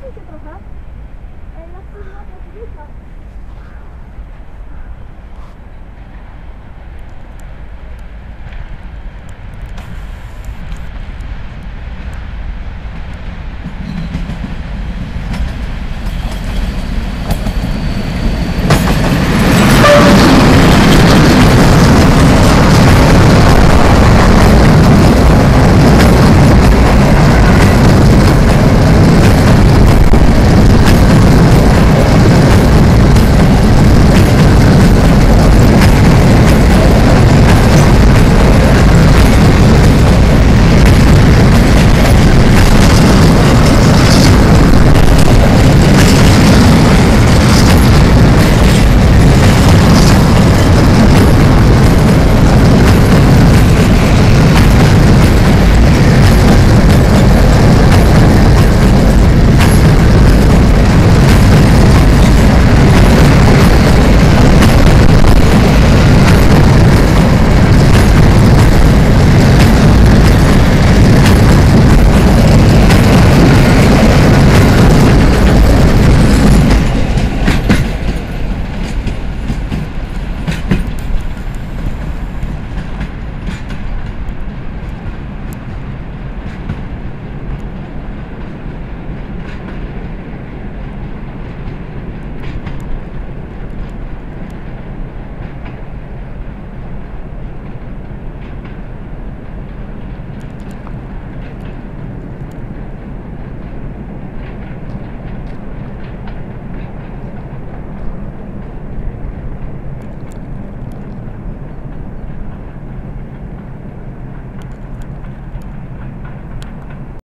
Odsuńcie się trochę. E, na skórze, na